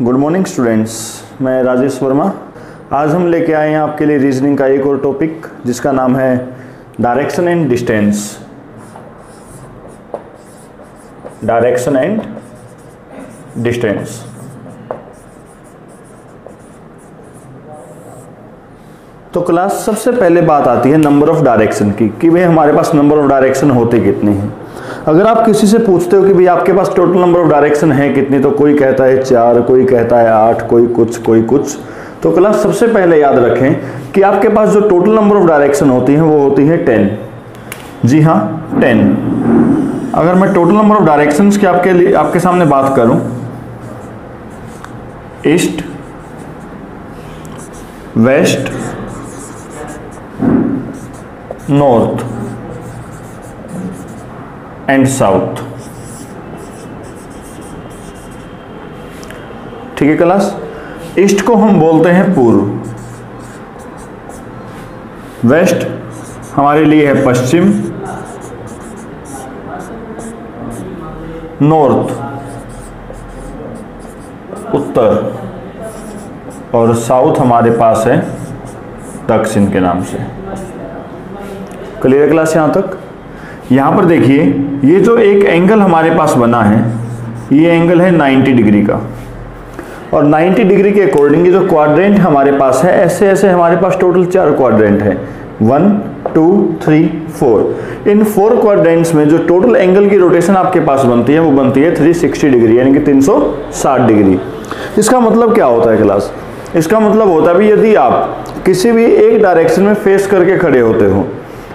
Good morning students मैं राजेश वर्मा। आज हम लेके आए हैं आपके लिए रीजनिंग का एक और टॉपिक जिसका नाम है direction and distance direction and distance तो क्लास सबसे पहले बात आती है नंबर ऑफ़ डायरेक्शन की, कि भाई हमारे पास नंबर ऑफ़ डायरेक्शन होते कितने हैं। अगर आप किसी से पूछते हो कि भाई आपके पास टोटल नंबर ऑफ़ डायरेक्शन है कितनी तो कोई कहता है चार, कोई कहता है आठ, कोई कुछ कोई कुछ। तो क्लास सबसे पहले याद रखें कि आपके पास जो टोटल नंबर ऑफ़ डायरेक्शन होती हैं, वो होती है टेन जी हाँ टेन अगर मैं टोटल नंबर ऑफ़ डायरेक्शन की आपके लिए, आपके सामने बात करूँ east west north and south ठीक है क्लास ईस्ट को हम बोलते हैं पूर्व। वेस्ट हमारे लिए है पश्चिम। नॉर्थ उत्तर। और साउथ हमारे पास है दक्षिण के नाम से। क्लियर क्लास यहाँ तक? यहाँ पर देखिए, ये जो एक एंगल हमारे पास बना है, ये एंगल है 90 डिग्री का। और 90 डिग्री के अकॉर्डिंग जो क्वाड्रेंट हमारे पास है, ऐसे ऐसे हमारे पास टोटल चार क्वाड्रेंट है। वन टू थ्री फोर इन फोर क्वाड्रेंट्स में जो टोटल एंगल की रोटेशन आपके पास बनती है, वो बनती है 360 डिग्री यानी कि 360 डिग्री इसका मतलब क्या होता है क्लास इसका मतलब होता है भी यदि आप किसी भी एक डायरेक्शन में फेस करके खड़े होते हो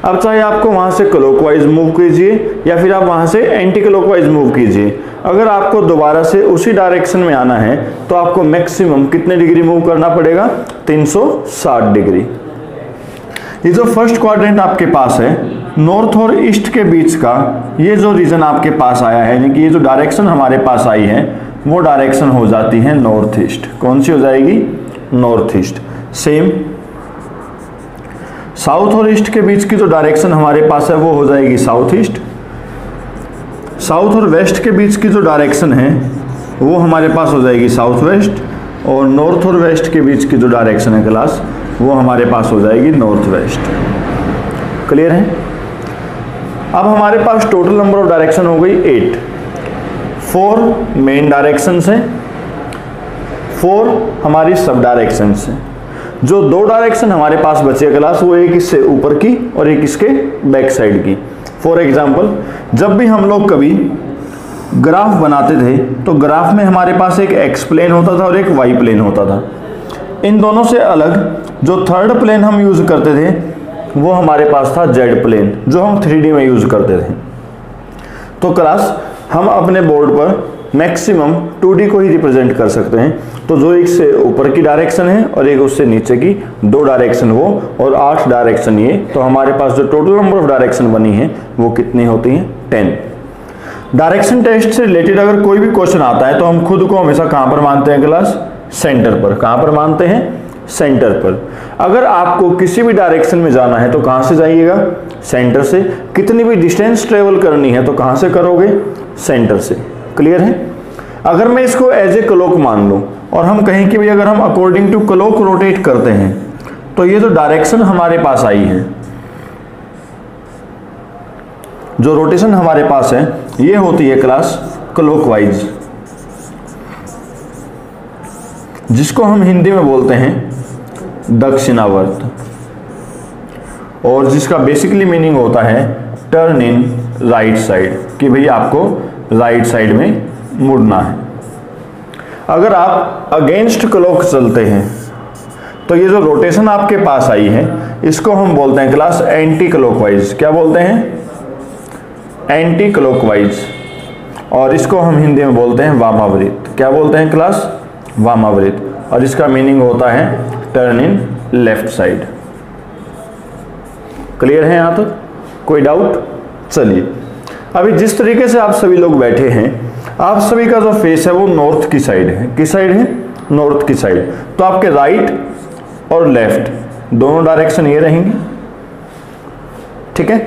अब चाहे आपको वहाँ से क्लोकवाइज मूव कीजिए, या फिर आप वहाँ से एंटी क्लोकवाइज मूव कीजिए। अगर आपको दोबारा से उसी डायरेक्शन में आना है तो आपको मैक्सिमम कितने डिग्री मूव करना पड़ेगा? 360 डिग्री ये जो फ़र्स्ट क्वाड्रेंट आपके पास है नॉर्थ और ईस्ट के बीच का, ये जो रीजन आपके पास आया है, यानी कि ये जो डायरेक्शन हमारे पास आई है, वो डायरेक्शन हो जाती है नॉर्थ ईस्ट कौन सी हो जाएगी? नॉर्थ ईस्ट सेम साउथ और ईस्ट के बीच की जो डायरेक्शन हमारे पास है, वो हो जाएगी साउथ ईस्ट साउथ और वेस्ट के बीच की जो डायरेक्शन है, वो हमारे पास हो जाएगी साउथ वेस्ट और नॉर्थ और वेस्ट के बीच की जो डायरेक्शन है क्लास वो हमारे पास हो जाएगी नॉर्थ वेस्ट क्लियर है? अब हमारे पास टोटल नंबर ऑफ़ डायरेक्शन हो गई एट फोर मेन डायरेक्शन है. फोर हमारी सब डायरेक्शन है. जो दो डायरेक्शन हमारे पास बचे क्लास वो एक इससे ऊपर की और एक इसके बैक साइड की। फॉर एग्ज़ाम्पल जब भी हम लोग कभी ग्राफ बनाते थे तो ग्राफ में हमारे पास एक एक्स प्लेन होता था और एक वाई प्लेन होता था। इन दोनों से अलग जो थर्ड प्लेन हम यूज़ करते थे, वो हमारे पास था जेड प्लेन जो हम थ्री में यूज़ करते थे। तो क्लास हम अपने बोर्ड पर मैक्सिमम 2D को ही रिप्रेजेंट कर सकते हैं। तो जो एक से ऊपर की डायरेक्शन है और एक उससे नीचे की दो डायरेक्शन वो और आठ डायरेक्शन ये तो हमारे पास जो टोटल नंबर ऑफ़ डायरेक्शन बनी है, वो कितनी होती है? टेन। डायरेक्शन टेस्ट से रिलेटेड अगर कोई भी क्वेश्चन आता है तो हम खुद को हमेशा कहाँ पर मानते हैं क्लास? सेंटर पर। कहाँ पर मानते हैं? सेंटर पर। अगर आपको किसी भी डायरेक्शन में जाना है तो कहाँ से जाइएगा? सेंटर से। कितनी भी डिस्टेंस ट्रेवल करनी है तो कहाँ से करोगे? सेंटर से। क्लियर है? अगर मैं इसको एज ए क्लोक मान लूँ और हम कहें कि भाई अगर हम अकॉर्डिंग टू क्लोक रोटेट करते हैं तो ये जो डायरेक्शन हमारे पास आई है जो रोटेशन हमारे पास है ये होती है क्लास क्लोकवाइज जिसको हम हिंदी में बोलते हैं दक्षिणावर्त और जिसका बेसिकली मीनिंग होता है टर्न इन राइट साइड कि भाई आपको राइट साइड में मुड़ना है। अगर आप अगेंस्ट क्लॉक चलते हैं तो ये जो रोटेशन आपके पास आई है, इसको हम बोलते हैं क्लास एंटी क्लॉकवाइज क्या बोलते हैं? एंटी क्लॉकवाइज और इसको हम हिंदी में बोलते हैं वामावृत। क्या बोलते हैं क्लास? वामावृत। और इसका मीनिंग होता है turn in left side. Clear है यहाँ तक? कोई डाउट? चलिए। अभी जिस तरीके से आप सभी लोग बैठे हैं, आप सभी का जो फेस है वो नॉर्थ की साइड है। किस साइड है? नॉर्थ की साइड तो आपके राइट और लेफ़्ट दोनों डायरेक्शन ये रहेंगे। ठीक है?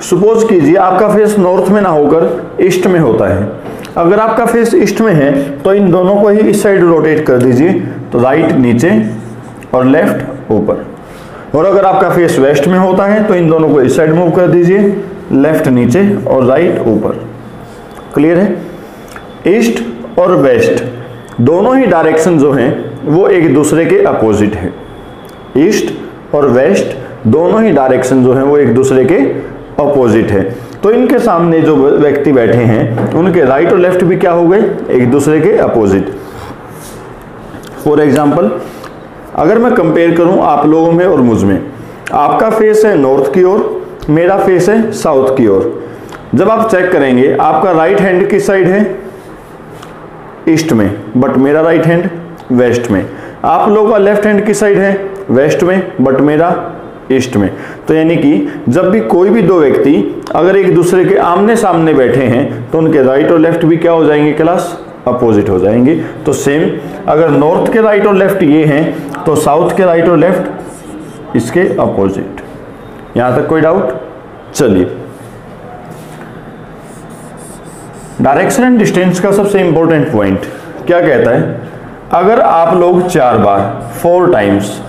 सपोज़ कीजिए आपका फेस नॉर्थ में ना होकर ईस्ट में होता है। अगर आपका फेस ईस्ट में है तो इन दोनों को ही इस साइड रोटेट कर दीजिए। तो राइट नीचे और लेफ़्ट ऊपर। और अगर आपका फेस वेस्ट में होता है तो इन दोनों को इस साइड मूव कर दीजिए। लेफ़्ट नीचे और राइट ऊपर। क्लियर है? ईस्ट और वेस्ट, दोनों ही डायरेक्शन जो हैं, वो एक दूसरे के अपोजिट है। ईस्ट और वेस्ट, दोनों ही डायरेक्शन जो हैं, वो एक दूसरे के अपोजिट है। तो इनके सामने जो व्यक्ति बैठे हैं, उनके राइट और लेफ़्ट भी क्या हो गए? एक दूसरे के अपोजिट। फॉर एग्ज़ाम्पल अगर मैं कंपेयर करूँ आप लोगों में और मुझमें, आपका फेस है नॉर्थ की ओर मेरा फेस है साउथ की ओर। जब आप चेक करेंगे, आपका राइट हैंड किस साइड है? ईस्ट में। बट मेरा राइट हैंड वेस्ट में। आप लोगों का लेफ़्ट हैंड किस साइड है? वेस्ट में। बट मेरा ईस्ट में। तो यानी कि जब भी कोई भी दो व्यक्ति अगर एक दूसरे के आमने सामने बैठे हैं तो उनके राइट और लेफ़्ट भी क्या हो जाएँगे क्लास अपोजिट हो जाएँगे। तो सेम अगर नॉर्थ के राइट और लेफ़्ट ये हैं तो साउथ के राइट और लेफ़्ट इसके अपोजिट यहाँ तक कोई डाउट चलिए। डायरेक्शन एंड डिस्टेंस का सबसे इंपॉर्टेंट पॉइंट क्या कहता है? अगर आप लोग चार बार फोर टाइम्स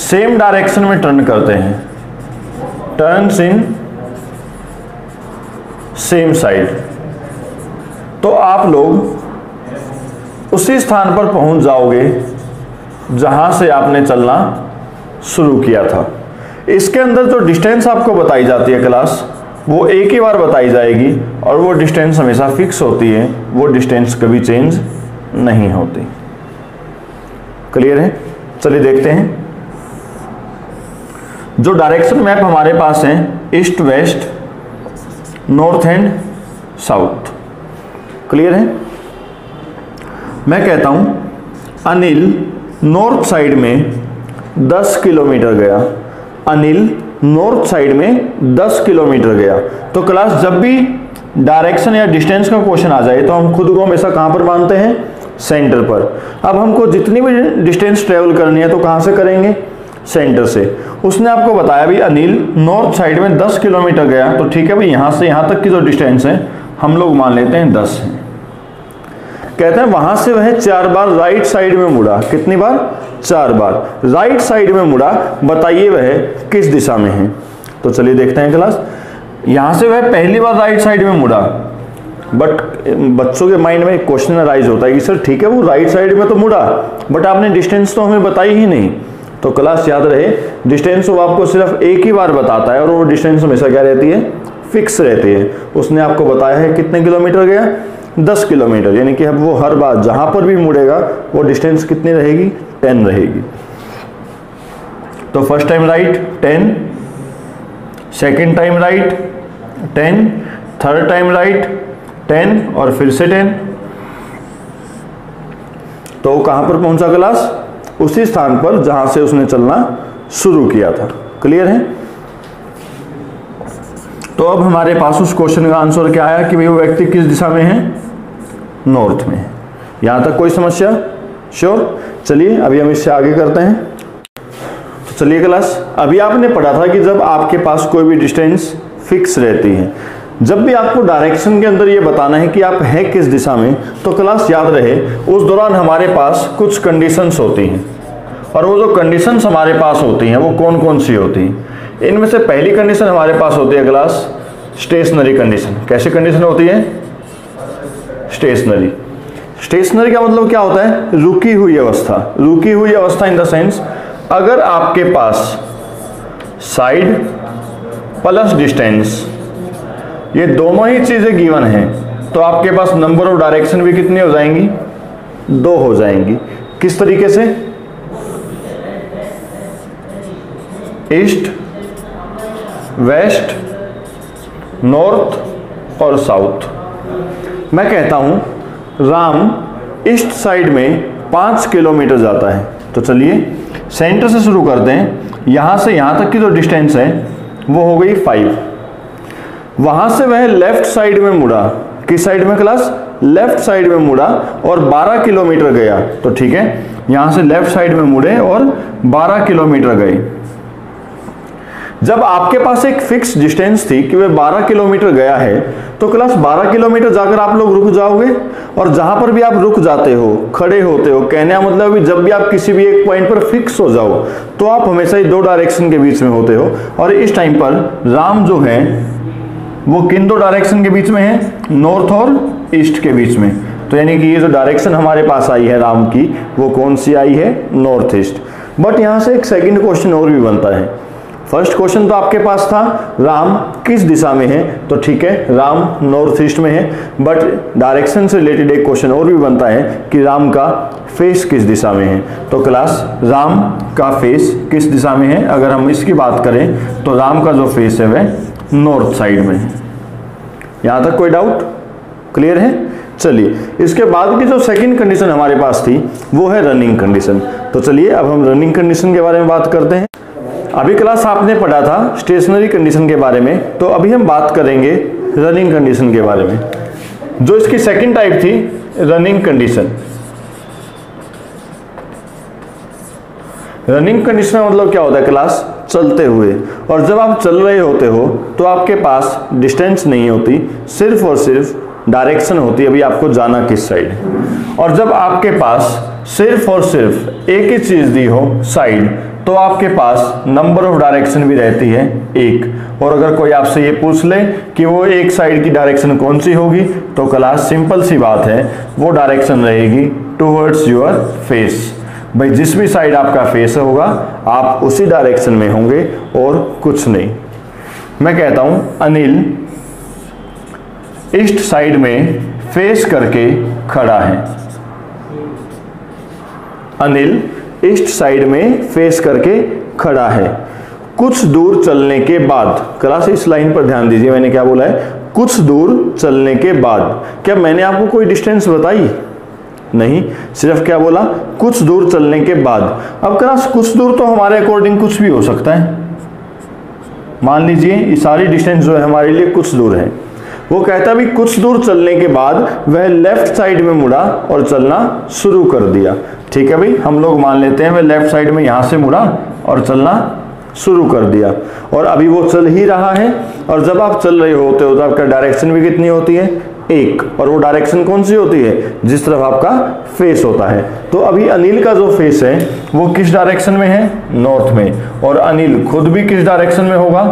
सेम डायरेक्शन में टर्न करते हैं टर्न्स इन सेम साइड तो आप लोग उसी स्थान पर पहुँच जाओगे जहाँ से आपने चलना शुरू किया था। इसके अंदर जो डिस्टेंस आपको बताई जाती है क्लास वो एक ही बार बताई जाएगी और वो डिस्टेंस हमेशा फिक्स होती है, वो डिस्टेंस कभी चेंज नहीं होती। क्लियर है? चलिए देखते हैं। जो डायरेक्शन मैप हमारे पास है east west north and south clear है? मैं कहता हूँ, अनिल नॉर्थ साइड में 10 किलोमीटर गया। अनिल नॉर्थ साइड में 10 किलोमीटर गया। तो क्लास जब भी डायरेक्शन या डिस्टेंस का क्वेश्चन आ जाए तो हम खुद को हमेशा कहाँ पर मानते हैं? सेंटर पर। अब हमको जितनी भी डिस्टेंस ट्रेवल करनी है तो कहाँ से करेंगे? सेंटर से। उसने आपको बताया भी, अनिल नॉर्थ साइड में 10 किलोमीटर गया तो ठीक है भाई, यहाँ से यहाँ तक की जो डिस्टेंस है, हम लोग मान लेते हैं 10 है। कहते हैं वहाँ से वह चार बार राइट साइड में मुड़ा। कितनी बार? चार बार। राइट साइड में मुड़ा। बताइए वह किस दिशा में है? तो चलिए देखते हैं क्लास यहाँ से वह पहली बार राइट साइड में मुड़ा। बट बच्चों के माइंड में एक क्वेश्चन राइज होता है कि, सर, ठीक है, वो राइट साइड में तो मुड़ा बट आपने डिस्टेंस तो हमें बताई ही नहीं। तो क्लास याद रहे डिस्टेंस वो आपको सिर्फ़ एक ही बार बताता है और वो डिस्टेंस हमेशा क्या रहती है? फिक्स रहती है। उसने आपको बताया है कितने किलोमीटर गया? 10 किलोमीटर, यानी कि अब वो हर बार जहाँ पर भी मुड़ेगा, वो डिस्टेंस कितनी रहेगी? 10 रहेगी। तो first time right 10 second time right 10 third time right 10 और फिर से 10 तो वो कहाँ पर पहुँचा क्लास उसी स्थान पर जहाँ से उसने चलना शुरू किया था। क्लियर है? तो अब हमारे पास उस क्वेश्चन का आंसर क्या आया कि भाई वो व्यक्ति किस दिशा में है? नॉर्थ में यहाँ तक कोई समस्या? श्योर चलिए, अभी हम इससे आगे करते हैं। तो चलिए क्लास अभी आपने पढ़ा था कि जब आपके पास कोई भी डिस्टेंस फिक्स रहती है, जब भी आपको डायरेक्शन के अंदर ये बताना है कि आप हैं किस दिशा में तो क्लास याद रहे, उस दौरान हमारे पास कुछ कंडीशंस होती हैं। और वो जो कंडीशंस हमारे पास होती हैं, वो कौन कौन सी होती हैं? इनमें से पहली कंडीशन हमारे पास होती है क्लास स्टेशनरी कंडीशन कैसी कंडीशन होती है? स्टेशनरी स्टेशनरी का मतलब क्या होता है? रुकी हुई अवस्था. रुकी हुई अवस्था इन द सेंस अगर आपके पास साइड प्लस डिस्टेंस ये दोनों ही चीज़ें गिवन हैं तो आपके पास नंबर ऑफ़ डायरेक्शन भी कितनी हो जाएँगी? दो हो जाएँगी. किस तरीके से? ईस्ट वेस्ट, नॉर्थ और साउथ। मैं कहता हूँ, राम ईस्ट साइड में पाँच किलोमीटर जाता है। तो चलिए, सेंटर से शुरू करते हैं। यहाँ से यहाँ तक की जो तो डिस्टेंस है, वो हो गई फाइव वहाँ से वह लेफ़्ट साइड में मुड़ा। किस साइड में क्लास लेफ़्ट साइड में मुड़ा और 12 किलोमीटर गया। तो ठीक है, यहाँ से लेफ़्ट साइड में मुड़े और 12 किलोमीटर गए। जब आपके पास एक फिक्स डिस्टेंस थी कि वह 12 किलोमीटर गया है तो क्लास 12 किलोमीटर जाकर आप लोग रुक जाओगे। और जहाँ पर भी आप रुक जाते हो, खड़े होते हो, कहने का मतलब भी जब भी आप किसी भी एक पॉइंट पर फिक्स हो जाओ तो आप हमेशा ही दो डायरेक्शन के बीच में होते हो। और इस टाइम पर राम जो है, वो किन दो डायरेक्शन के बीच में है? नॉर्थ और ईस्ट के बीच में। तो यानी कि ये जो डायरेक्शन हमारे पास आई है राम की, वो कौन सी आई है? नॉर्थ ईस्ट बट यहाँ से एक सेकेंड क्वेश्चन और भी बनता है। फ़र्स्ट क्वेश्चन तो आपके पास था, राम किस दिशा में है? तो ठीक है, राम नॉर्थ ईस्ट में है, बट डायरेक्शन से रिलेटेड एक क्वेश्चन और भी बनता है कि राम का फेस किस दिशा में है। तो क्लास, राम का फेस किस दिशा में है? अगर हम इसकी बात करें तो राम का जो फेस है, वह नॉर्थ साइड में है। यहाँ तक कोई डाउट? क्लियर है? चलिए, इसके बाद की जो सेकंड कंडीशन हमारे पास थी, वो है रनिंग कंडीशन तो चलिए, अब हम रनिंग कंडीशन के बारे में बात करते हैं। अभी क्लास आपने पढ़ा था स्टेशनरी कंडीशन के बारे में तो अभी हम बात करेंगे रनिंग कंडीशन के बारे में। जो इसकी सेकंड टाइप थी रनिंग कंडीशन रनिंग कंडीशन का मतलब क्या होता है क्लास चलते हुए। और जब आप चल रहे होते हो तो आपके पास डिस्टेंस नहीं होती, सिर्फ़ और सिर्फ़ डायरेक्शन होती है अभी आपको जाना किस साइड और जब आपके पास सिर्फ़ और सिर्फ़ एक ही चीज़ दी हो साइड तो आपके पास नंबर ऑफ़ डायरेक्शन भी रहती है, एक। और अगर कोई आपसे ये पूछ ले कि वो एक साइड की डायरेक्शन कौन सी होगी तो क्लास सिंपल सी बात है, वो डायरेक्शन रहेगी टूवर्ड्स योर फेस भाई, जिस भी साइड आपका फेस होगा, आप उसी डायरेक्शन में होंगे और कुछ नहीं। मैं कहता हूँ, अनिल ईस्ट साइड में फेस करके खड़ा है। अनिल ईस्ट साइड में फेस करके खड़ा है। कुछ दूर चलने के बाद क्लास इस लाइन पर ध्यान दीजिए, मैंने क्या बोला है? कुछ दूर चलने के बाद। क्या मैंने आपको कोई डिस्टेंस बताई? नहीं, सिर्फ़ क्या बोला? कुछ दूर चलने के बाद। अब क्लास कुछ दूर तो हमारे अकॉर्डिंग कुछ भी हो सकता है। मान लीजिए, ये सारी डिस्टेंस जो है हमारे लिए कुछ दूर है। वो कहता भी कुछ दूर चलने के बाद, वह लेफ़्ट साइड में मुड़ा और चलना शुरू कर दिया। ठीक है भाई? हम लोग मान लेते हैं वह लेफ़्ट साइड में यहाँ से मुड़ा और चलना शुरू कर दिया। और अभी वो चल ही रहा है, और जब आप चल रहे होते हो तो आपका डायरेक्शन भी कितनी होती है? एक। और वो डायरेक्शन कौन सी होती है? जिस तरफ़ आपका फेस होता है। तो अभी अनिल का जो फेस है, वो किस डायरेक्शन में है? नॉर्थ में। और अनिल खुद भी किस डायरेक्शन में होगा?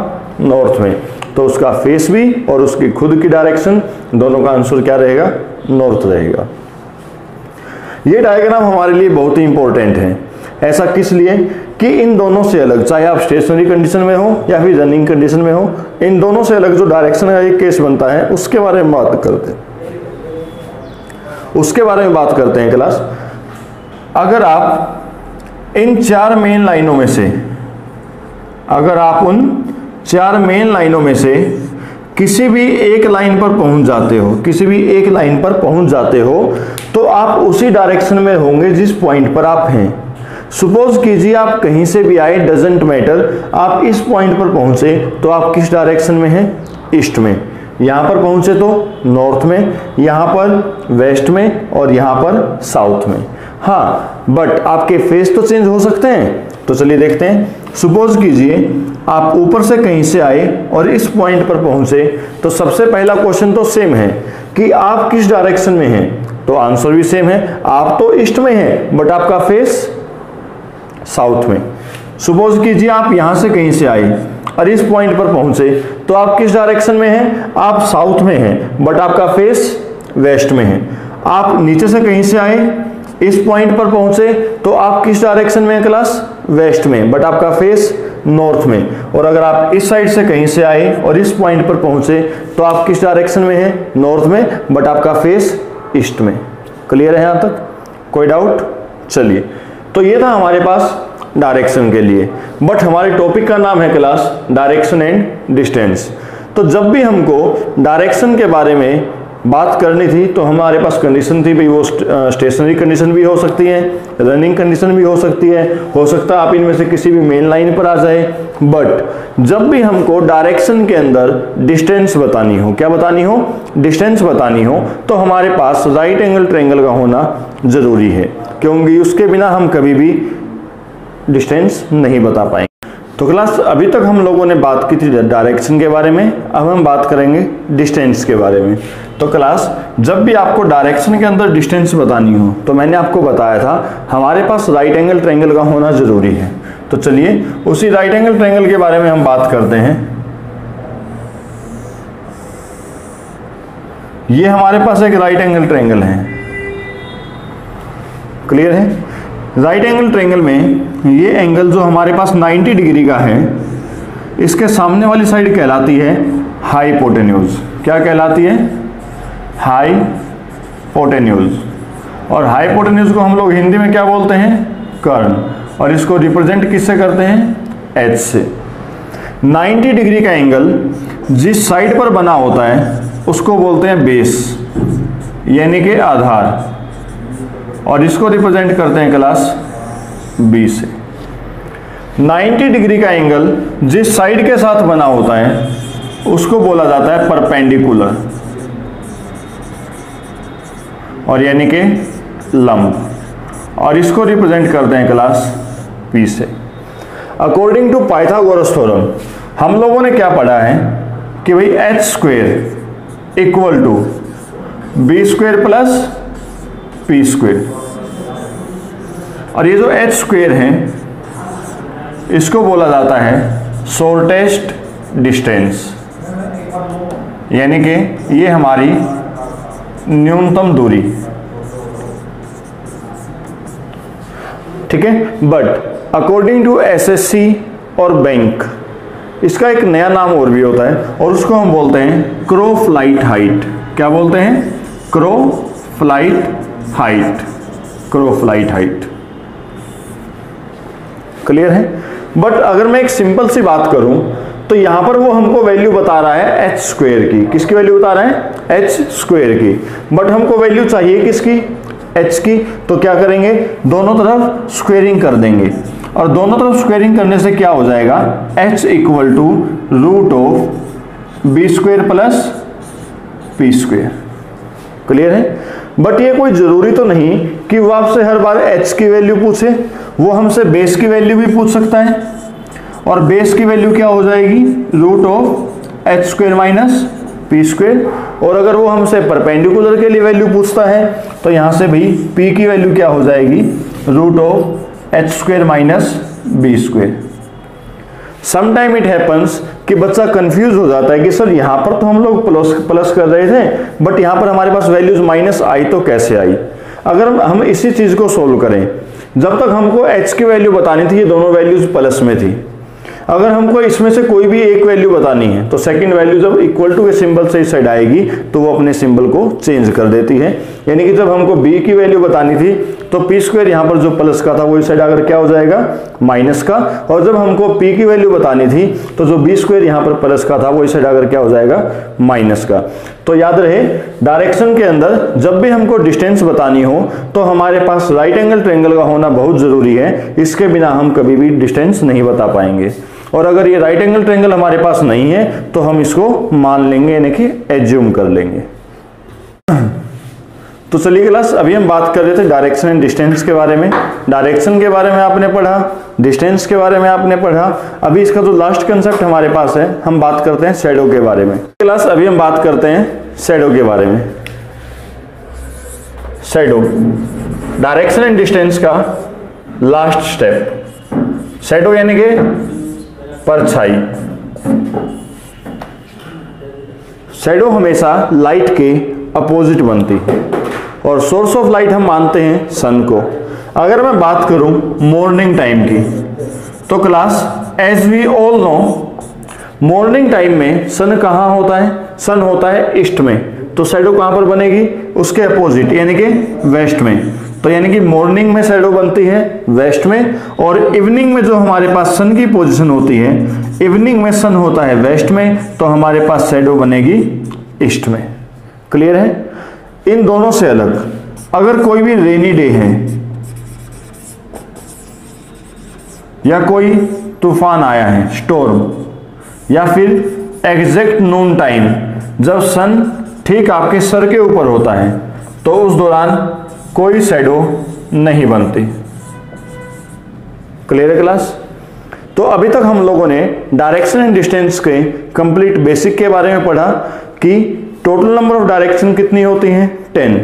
नॉर्थ में। तो उसका फेस भी और उसकी खुद की डायरेक्शन दोनों का आंसर क्या रहेगा? नॉर्थ रहेगा। ये डायग्राम हमारे लिए बहुत ही इंपॉर्टेंट है। ऐसा किस लिए? कि इन दोनों से अलग, चाहे आप स्टेशनरी कंडीशन में हो या फिर रनिंग कंडीशन में हो, इन दोनों से अलग जो डायरेक्शन का एक केस बनता है, उसके बारे में बात करते हैं। उसके बारे में बात करते हैं क्लास अगर आप इन चार मेन लाइनों में से, अगर आप उन चार मेन लाइनों में से किसी भी एक लाइन पर पहुँच जाते हो, किसी भी एक लाइन पर पहुँच जाते हो तो आप उसी डायरेक्शन में होंगे जिस पॉइंट पर आप हैं। सपोज़ कीजिए आप कहीं से भी आए डजेंट मैटर आप इस पॉइंट पर पहुँचे तो आप किस डायरेक्शन में हैं? ईस्ट में। यहाँ पर पहुँचे तो नॉर्थ में, यहाँ पर वेस्ट में और यहाँ पर साउथ में। हाँ बट आपके फेस तो चेंज हो सकते हैं। तो चलिए देखते हैं। सपोज़ कीजिए आप ऊपर से कहीं से आए और इस पॉइंट पर पहुँचे तो सबसे पहला क्वेश्चन तो सेम है कि आप किस डायरेक्शन में हैं? तो आंसर भी सेम है। आप तो ईस्ट में हैं बट आपका फेस साउथ में। सपोज़ कीजिए आप यहाँ से कहीं से आए और इस पॉइंट पर पहुँचे तो आप किस डायरेक्शन में हैं? आप साउथ में हैं बट आपका फेस वेस्ट में है। आप नीचे से कहीं से आए, इस पॉइंट पर पहुँचे तो आप किस डायरेक्शन में है क्लास वेस्ट में बट आपका फेस नॉर्थ में। और अगर आप इस साइड से कहीं से आए और इस पॉइंट पर पहुँचे तो आप किस डायरेक्शन में हैं? नॉर्थ में बट आपका फेस ईस्ट में। क्लियर है यहाँ तक? कोई डाउट चलिए। तो ये था हमारे पास डायरेक्शन के लिए। बट हमारे टॉपिक का नाम है क्लास डायरेक्शन एंड डिस्टेंस तो जब भी हमको डायरेक्शन के बारे में बात करनी थी तो हमारे पास कंडीशन थी भाई, वो स्टेशनरी कंडीशन भी हो सकती है रनिंग कंडीशन भी हो सकती है। हो सकता है आप इनमें से किसी भी मेन लाइन पर आ जाए बट जब भी हमको डायरेक्शन के अंदर डिस्टेंस बतानी हो, क्या बतानी हो? डिस्टेंस बतानी हो तो हमारे पास राइट एंगल ट्रेंगल का होना ज़रूरी है, क्योंकि उसके बिना हम कभी भी डिस्टेंस नहीं बता पाएँगे। तो क्लास अभी तक हम लोगों ने बात की थी डायरेक्शन के बारे में, अब हम बात करेंगे डिस्टेंस के बारे में। तो क्लास जब भी आपको डायरेक्शन के अंदर डिस्टेंस बतानी हो तो मैंने आपको बताया था, हमारे पास राइट एंगल ट्रेंगल का होना ज़रूरी है। तो चलिए, उसी राइट एंगल ट्रेंगल के बारे में हम बात करते हैं। ये हमारे पास एक राइट एंगल ट्रेंगल है। क्लियर है? राइट एंगल ट्रेंगल में ये एंगल जो हमारे पास 90 डिग्री का है, इसके सामने वाली साइड कहलाती है हाईपोटेन्यूज क्या कहलाती है? हाई पोटेन्यूज और हाईपोटेन्यूज को हम लोग हिंदी में क्या बोलते हैं? कर्ण और इसको रिप्रेजेंट किससे करते हैं? एच से। 90 डिग्री का एंगल जिस साइड पर बना होता है, उसको बोलते हैं बेस, यानी कि आधार। और इसको रिप्रेजेंट करते हैं क्लास बी से। 90 डिग्री का एंगल जिस साइड के साथ बना होता है, उसको बोला जाता है परपेंडिकुलर। और यानी कि लंब और इसको रिप्रेजेंट करते हैं क्लास पी से। अकॉर्डिंग टू पाइथागोरस थ्योरम हम लोगों ने क्या पढ़ा है कि भाई H square equal to B square plus P square और ये जो एच स्क्वेयर है, इसको बोला जाता है शॉर्टेस्ट डिस्टेंस यानी कि ये हमारी न्यूनतम दूरी। ठीक है? बट अकॉर्डिंग टू एसएससी और बैंक इसका एक नया नाम और भी होता है और उसको हम बोलते हैं क्रो फ़्लाइट हाइट क्या बोलते हैं? Crow flight height crow flight height clear है? बट अगर मैं एक सिंपल सी बात करूँ तो यहाँ पर वो हमको वैल्यू बता रहा है एच स्क्वेयर की। किसकी वैल्यू बता रहा है? एच स्क्वेयर की। बट हमको वैल्यू चाहिए किसकी? एच की। तो क्या करेंगे? दोनों तरफ़ स्क्वेयरिंग कर देंगे। और दोनों तरफ़ स्क्वेयरिंग करने से क्या हो जाएगा? H equal to root of B square plus P square clear है? बट ये कोई ज़रूरी तो नहीं कि वो आपसे हर बार एच की वैल्यू पूछे। वो हमसे बेस की वैल्यू भी पूछ सकता है। और बेस की वैल्यू क्या हो जाएगी? Root of H square minus P square और अगर वो हमसे परपेंडिकुलर के लिए वैल्यू पूछता है तो यहाँ से भाई पी की वैल्यू क्या हो जाएगी? Root of H square minus B square sometime it happens कि बच्चा कंफ्यूज हो जाता है कि सर यहाँ पर तो हम लोग प्लस प्लस कर रहे थे बट यहाँ पर हमारे पास वैल्यूज़ माइनस आई तो कैसे आई? अगर हम इसी चीज़ को सोल्व करें, जब तक हमको एच की वैल्यू बतानी थी, ये दोनों वैल्यूज़ प्लस में थी। अगर हमको इसमें से कोई भी एक वैल्यू बतानी है तो सेकंड वैल्यू जब इक्वल टू के सिंबल से इस साइड आएगी तो वो अपने सिंबल को चेंज कर देती है। यानी कि जब हमको बी की वैल्यू बतानी थी तो पी स्क्वेयर यहाँ पर जो प्लस का था, वो इस साइड आकर क्या हो जाएगा? माइनस का। और जब हमको पी की वैल्यू बतानी थी तो जो बी स्क्वेयर यहाँ पर प्लस का था, वो इस साइड आकर क्या हो जाएगा? माइनस का। तो याद रहे डायरेक्शन के अंदर जब भी हमको डिस्टेंस बतानी हो तो हमारे पास राइट एंगल ट्रेंगल का होना बहुत ज़रूरी है। इसके बिना हम कभी भी डिस्टेंस नहीं बता पाएँगे। और अगर ये राइट एंगल ट्रेंगल हमारे पास नहीं है तो हम इसको मान लेंगे, यानी कि एज्यूम कर लेंगे। तो चलिए क्लास अभी हम बात कर रहे थे डायरेक्शन एंड डिस्टेंस के बारे में। डायरेक्शन के बारे में आपने पढ़ा डिस्टेंस के बारे में आपने पढ़ा। अभी इसका जो लास्ट कंसेप्ट हमारे पास है, हम बात करते हैं शेडो के बारे में। क्लास अभी हम बात करते हैं शेडो के बारे में। शेडो डायरेक्शन एंड डिस्टेंस का लास्ट स्टेप शेडो यानी कि परछाई। शेडो हमेशा लाइट के अपोजिट बनती है और सोर्स ऑफ़ लाइट हम मानते हैं सन को। अगर मैं बात करूँ मॉर्निंग टाइम की तो class as we all know morning time में सन कहाँ होता है? सन होता है ईस्ट में। तो शेडो कहाँ पर बनेगी? उसके अपोजिट यानी कि वेस्ट में। तो यानी कि मॉर्निंग में शेडो बनती है वेस्ट में, और इवनिंग में जो हमारे पास सन की पोजीशन होती है इवनिंग में सन होता है वेस्ट में तो हमारे पास शेडो बनेगी ईस्ट में। क्लियर है? इन दोनों से अलग, अगर कोई भी रेनी डे है, या कोई तूफ़ान आया है स्टोर्म या फिर एग्जैक्ट नून टाइम जब सन ठीक आपके सर के ऊपर होता है तो उस दौरान कोई शेडो नहीं बनती। क्लियर है क्लास तो अभी तक हम लोगों ने डायरेक्शन एंड डिस्टेंस के कंप्लीट बेसिक के बारे में पढ़ा कि टोटल नंबर ऑफ़ डायरेक्शन कितनी होती हैं? टेन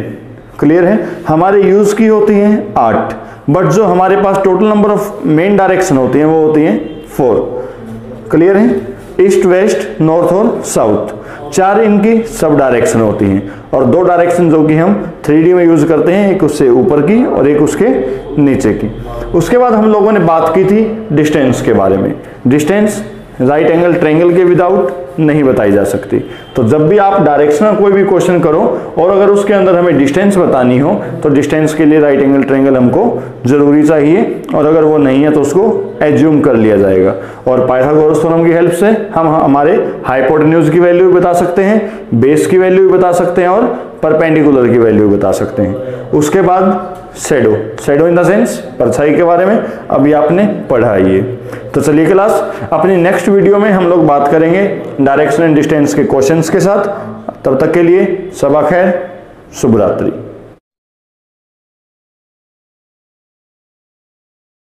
क्लियर है? हमारे यूज़ की होती हैं आठ। बट जो हमारे पास total number of main direction होती हैं, वो होती हैं फोर क्लियर है? ईस्ट वेस्ट नॉर्थ और साउथ चार इनकी सब डायरेक्शन होती हैं। और दो डायरेक्शन जो कि हम थ्री में यूज़ करते हैं, एक उससे ऊपर की और एक उसके नीचे की। उसके बाद हम लोगों ने बात की थी डिस्टेंस के बारे में। डिस्टेंस राइट एंगल ट्रेंगल के विदाउट नहीं बताई जा सकती। तो जब भी आप डायरेक्शनल कोई भी क्वेश्चन करो, और अगर उसके अंदर हमें डिस्टेंस बतानी हो तो डिस्टेंस के लिए राइट एंगल ट्रेंगल हमको ज़रूरी चाहिए, और अगर वो नहीं है तो उसको एज्यूम कर लिया जाएगा। और पाइथागोरस थ्योरम की हेल्प से हम हमारे हाइपोटेन्यूज की वैल्यू भी बता सकते हैं बेस की वैल्यू भी बता सकते हैं, और परपेंडिकुलर की वैल्यू बता सकते हैं। उसके बाद shadow shadow in the sense परछाई के बारे में अभी आपने पढ़ा ये। तो चलिए क्लास, अपनी नेक्स्ट वीडियो में हम लोग बात करेंगे डायरेक्शन एंड डिस्टेंस के क्वेश्चंस के साथ। तब तक के लिए, सबा खैर शुभ रात्रि